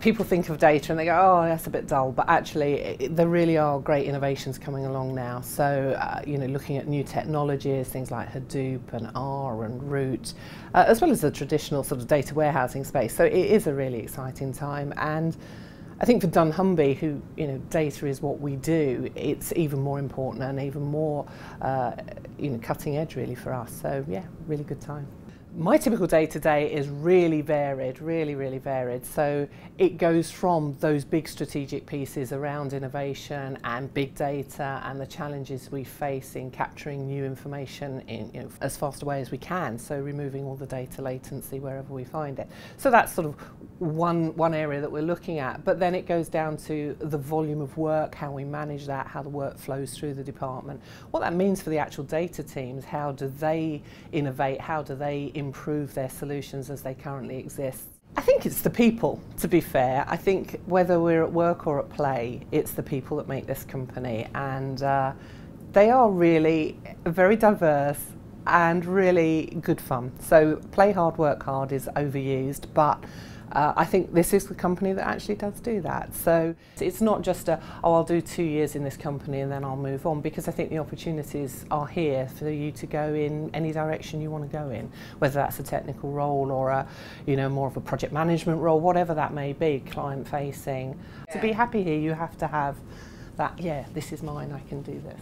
people think of data and they go, oh, that's a bit dull, but actually it, there really are great innovations coming along now. So, uh, you know, looking at new technologies, things like Hadoop and R and Root, uh, as well as the traditional sort of data warehousing space. So it is a really exciting time and I think for dunnhumby, who, you know, data is what we do, it's even more important and even more, uh, you know, cutting edge really for us. So yeah, really good time. My typical day to day is really varied, really, really varied. So it goes from those big strategic pieces around innovation and big data and the challenges we face in capturing new information in you know, as fast a way as we can. So removing all the data latency wherever we find it. So that's sort of one, one area that we're looking at. But then it goes down to the volume of work, how we manage that, how the work flows through the department, what that means for the actual data teams, how do they innovate, how do they improve their solutions as they currently exist. I think it's the people, to be fair. I think whether we're at work or at play, it's the people that make this company. And uh, they are really very diverse and really good fun. So play hard, work hard is overused, but uh, I think this is the company that actually does do that. So it's not just a, oh, I'll do two years in this company and then I'll move on, because I think the opportunities are here for you to go in any direction you want to go in, whether that's a technical role or a, you know, more of a project management role, whatever that may be, client facing. Yeah. To be happy here, you have to have that, yeah, this is mine, I can do this.